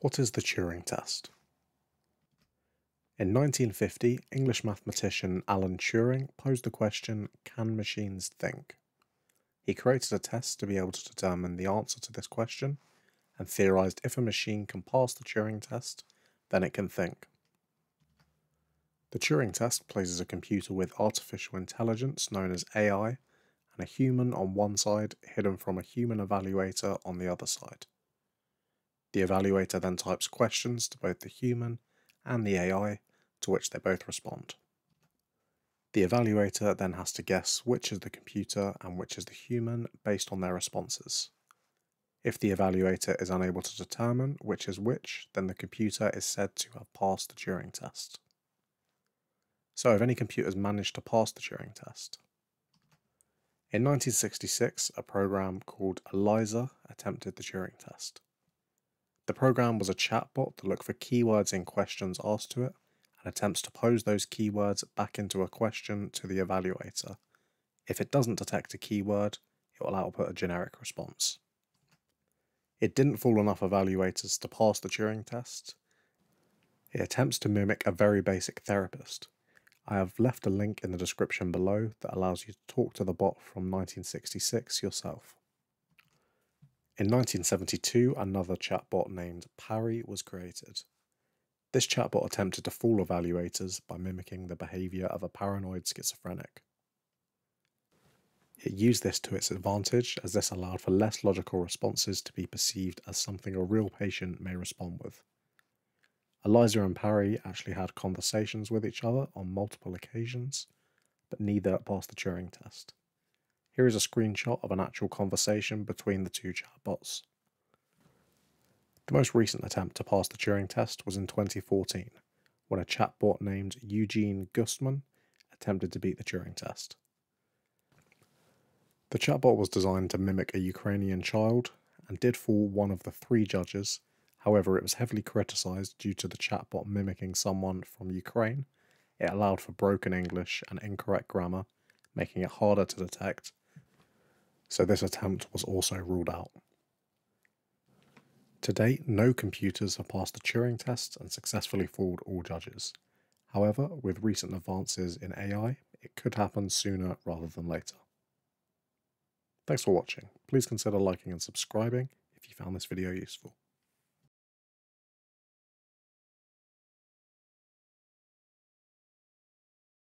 What is the Turing test? In 1950, English mathematician Alan Turing posed the question Can machines think? He created a test to be able to determine the answer to this question and theorized if a machine can pass the Turing test, then it can think. The Turing test places a computer with artificial intelligence known as AI and a human on one side hidden from a human evaluator on the other side. The evaluator then types questions to both the human and the AI, to which they both respond. The evaluator then has to guess which is the computer and which is the human based on their responses. If the evaluator is unable to determine which is which, then the computer is said to have passed the Turing test. So, have any computers managed to pass the Turing test? In 1966, a program called ELIZA attempted the Turing test. The program was a chatbot that looked for keywords in questions asked to it and attempts to pose those keywords back into a question to the evaluator. If it doesn't detect a keyword, it will output a generic response. It didn't fool enough evaluators to pass the Turing test. It attempts to mimic a very basic therapist. I have left a link in the description below that allows you to talk to the bot from 1966 yourself. In 1972, another chatbot named Parry was created. This chatbot attempted to fool evaluators by mimicking the behavior of a paranoid schizophrenic. It used this to its advantage as this allowed for less logical responses to be perceived as something a real patient may respond with. Eliza and Parry actually had conversations with each other on multiple occasions, but neither passed the Turing test. Here is a screenshot of an actual conversation between the two chatbots. The most recent attempt to pass the Turing test was in 2014, when a chatbot named Eugene Goostman attempted to beat the Turing test. The chatbot was designed to mimic a Ukrainian child and did fool one of the three judges. However, it was heavily criticized due to the chatbot mimicking someone from Ukraine. It allowed for broken English and incorrect grammar, making it harder to detect so this attempt was also ruled out. To date, no computers have passed the Turing test and successfully fooled all judges. However, with recent advances in AI, it could happen sooner rather than later. Thanks for watching. Please consider liking and subscribing if you found this video useful.